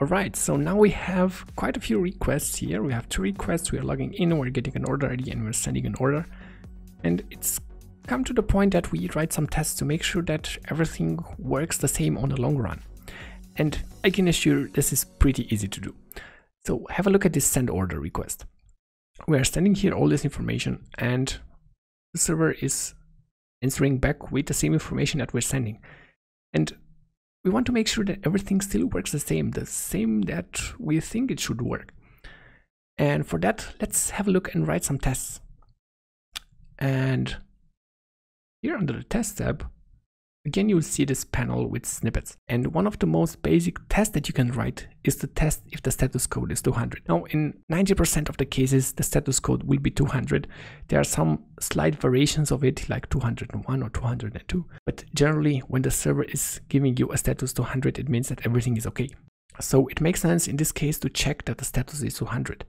Alright, so now we have quite a few requests here. We have two requests, we are logging in, we're getting an order ID and we're sending an order. And it's come to the point that we write some tests to make sure that everything works the same on the long run. And I can assure this is pretty easy to do. So have a look at this send order request. We are sending here all this information and the server is answering back with the same information that we're sending. And we want to make sure that everything still works the same, the same that we think it should work. And for that, let's have a look and write some tests. And here under the test tab, Again, you'll see this panel with snippets. And one of the most basic tests that you can write is to test if the status code is 200. Now, in 90% of the cases, the status code will be 200. There are some slight variations of it, like 201 or 202. But generally, when the server is giving you a status 200, it means that everything is okay. So it makes sense in this case to check that the status is 200.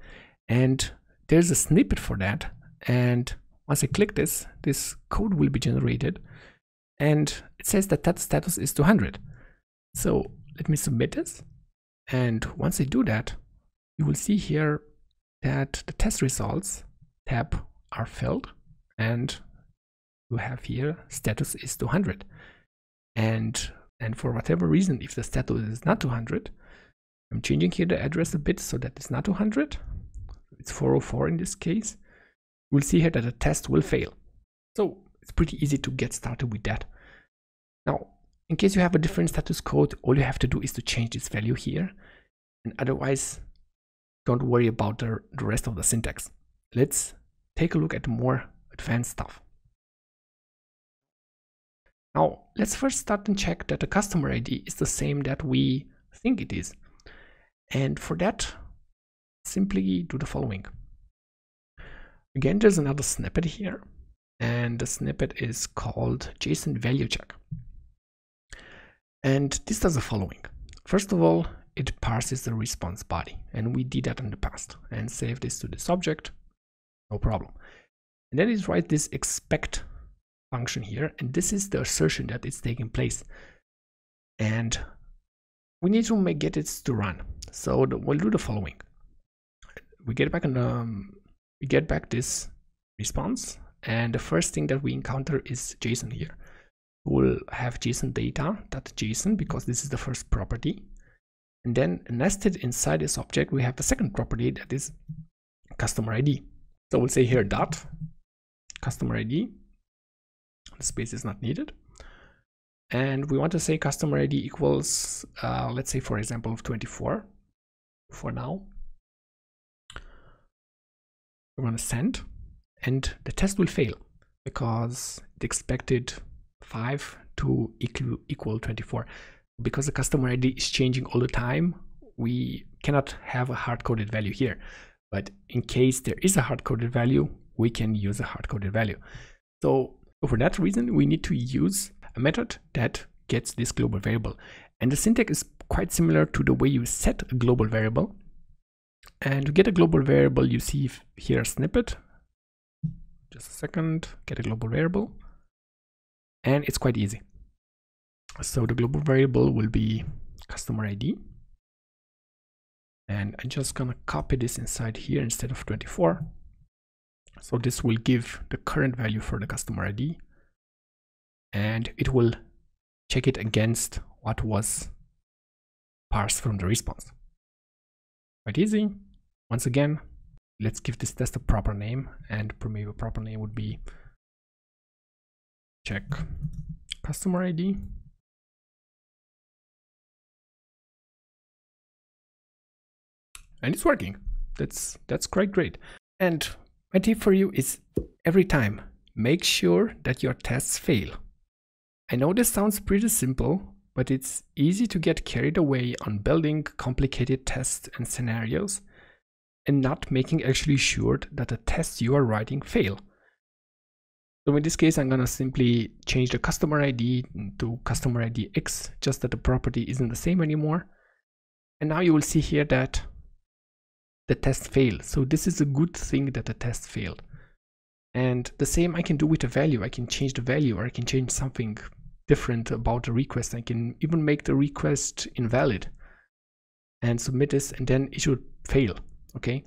And there's a snippet for that. And once I click this, this code will be generated and it says that that status is 200. So let me submit this. And once I do that, you will see here that the test results tab are filled and you have here status is 200. And, and for whatever reason, if the status is not 200, I'm changing here the address a bit so that it's not 200. It's 404 in this case. We'll see here that the test will fail. So it's pretty easy to get started with that. Now, in case you have a different status code, all you have to do is to change this value here. And otherwise, don't worry about the, the rest of the syntax. Let's take a look at more advanced stuff. Now, let's first start and check that the customer ID is the same that we think it is. And for that, simply do the following. Again, there's another snippet here and the snippet is called JSON value check. And this does the following. First of all, it parses the response body, and we did that in the past, and save this to the subject, no problem. And then it writes this expect function here, and this is the assertion that it's taking place. And we need to make get it to run. So the, we'll do the following. We get back an, um, we get back this response and the first thing that we encounter is JSON here. We'll have JSON data, JSON, because this is the first property. And then nested inside this object, we have the second property that is customer ID. So we'll say here dot customer ID. The space is not needed. And we want to say customer ID equals, uh, let's say, for example, of 24 for now. We want to send and the test will fail because it expected 5 to equal, equal 24 because the customer id is changing all the time we cannot have a hard-coded value here. But in case there is a hard-coded value we can use a hard-coded value. So for that reason we need to use a method that gets this global variable. And the syntax is quite similar to the way you set a global variable. And to get a global variable you see here a snippet just a second, get a global variable. And it's quite easy. So the global variable will be customer ID. And I'm just gonna copy this inside here instead of 24. So this will give the current value for the customer ID. And it will check it against what was parsed from the response. Quite easy. Once again, let's give this test a proper name and maybe a proper name would be check customer ID and it's working. That's that's quite great. And my tip for you is every time make sure that your tests fail. I know this sounds pretty simple but it's easy to get carried away on building complicated tests and scenarios and not making actually sure that the tests you are writing fail. So in this case, I'm gonna simply change the customer ID to customer ID X, just that the property isn't the same anymore. And now you will see here that the test failed. So this is a good thing that the test failed. And the same I can do with the value. I can change the value or I can change something different about the request. I can even make the request invalid. and submit this and then it should fail okay?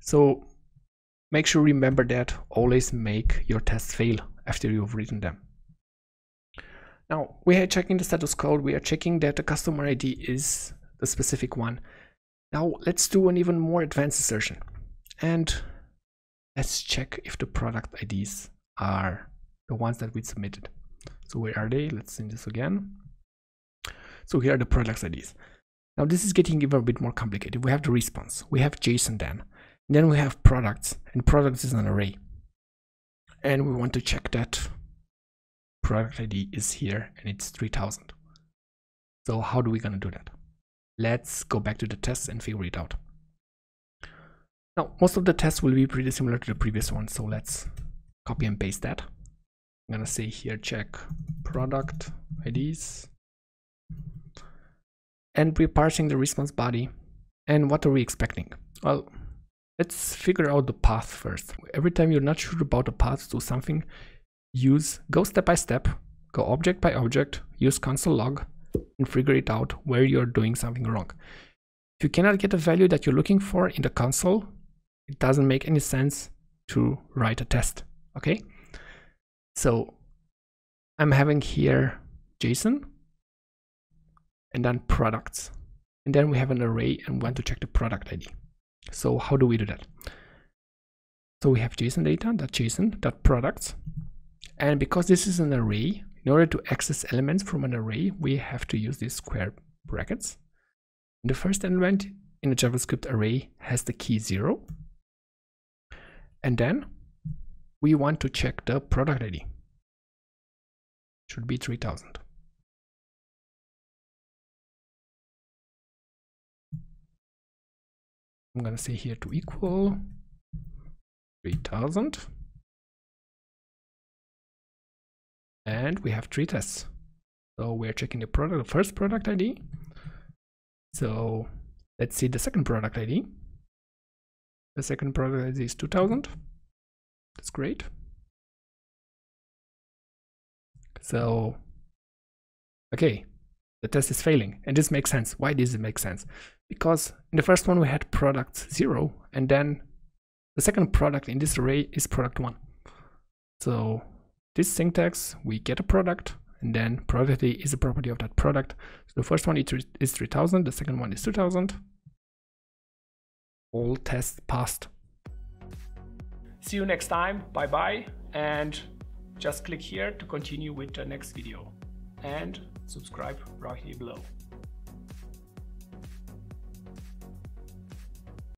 So make sure remember that always make your tests fail after you've written them. Now we are checking the status code. We are checking that the customer id is the specific one. Now let's do an even more advanced assertion. And let's check if the product ids are the ones that we submitted. So where are they? Let's see this again. So here are the product ids now this is getting even a bit more complicated. We have the response, we have JSON then, then we have products, and products is an array. And we want to check that product ID is here and it's 3000. So how do we gonna do that? Let's go back to the tests and figure it out. Now, most of the tests will be pretty similar to the previous one, so let's copy and paste that. I'm gonna say here check product IDs and we're parsing the response body. And what are we expecting? Well, let's figure out the path first. Every time you're not sure about the path to something, use go step by step, go object by object, use console log, and figure it out where you're doing something wrong. If you cannot get the value that you're looking for in the console, it doesn't make any sense to write a test, okay? So I'm having here JSON and then products. And then we have an array and want to check the product ID. So how do we do that? So we have JSON data, that JSON, that products. And because this is an array, in order to access elements from an array, we have to use these square brackets. And the first element in a JavaScript array has the key zero. And then we want to check the product ID. Should be 3000. I'm going to say here to equal 3000. And we have three tests. So we're checking the product, the first product ID. So let's see the second product ID. The second product ID is 2000. That's great. So, okay, the test is failing. And this makes sense. Why does it make sense? Because in the first one we had product zero, and then the second product in this array is product one. So this syntax, we get a product, and then product is a property of that product. So the first one is 3000, the second one is 2000. All tests passed. See you next time. Bye bye. And just click here to continue with the next video. And subscribe right here below.